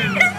Oh,